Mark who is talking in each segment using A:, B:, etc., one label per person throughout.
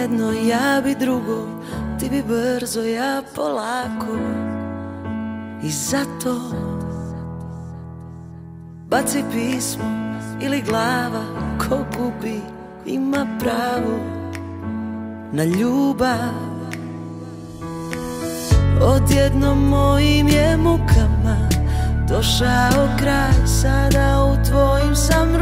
A: jedno, ja bi drugo Ti bi brzo, ja polako. I zato Baci pismo ili glava Ko gubi ima pravo Na ljubav. Odjednom mojim je mukama Došao kraj Sada u tvojim sam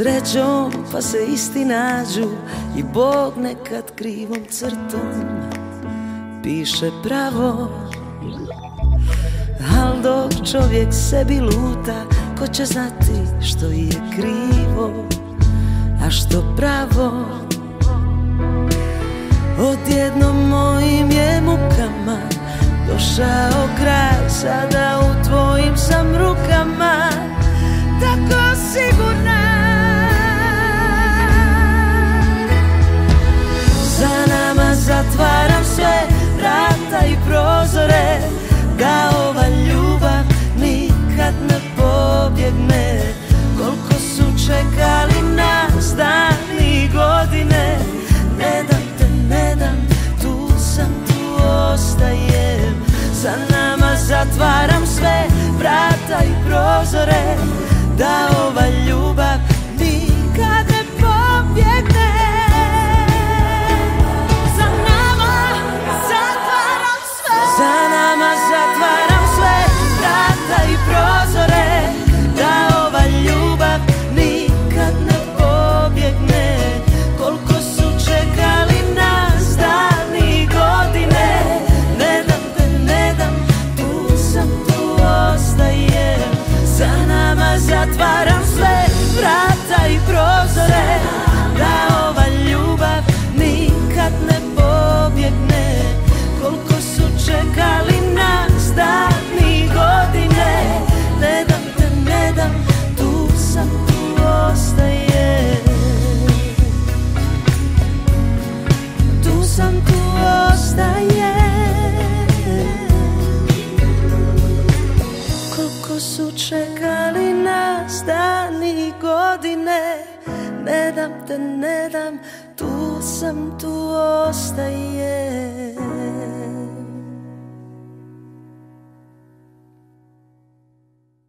A: Srećom pa se isti nađu I Bog nekad krivom crtom Piše pravo. Al dok čovjek sebi luta Ko će znati što je krivo A što pravo? Odjednom mojim Da ova ljubav nikad ne pobjegne. Koliko su čekali nas dani godine Ne dam ne dam, tu sam, tu ostajem. Za nama zatvaram sve vrata i prozore Da ova ljubav zatvaram sve vrata i prozore Da ova godine Ne dam te, ne dam, tu sam, tu ostajem